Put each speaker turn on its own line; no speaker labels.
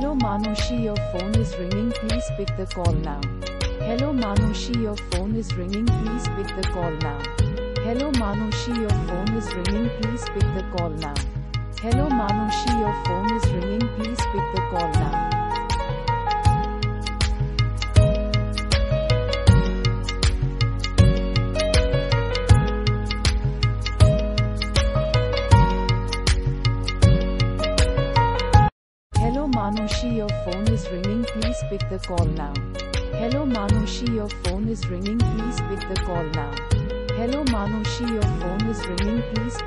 Hello Manoshi, your phone is ringing. Please pick the call now. Hello Manoshi, your phone is ringing. Please pick the call now. Hello Manoshi, your phone is ringing. Please pick the call now. Hello Manoshi, your phone is ringing. Manoshi, your phone is ringing. Please pick the call now. Hello Manoshi, your phone is ringing. Please pick the call now. Hello Manoshi, your phone is ringing. Please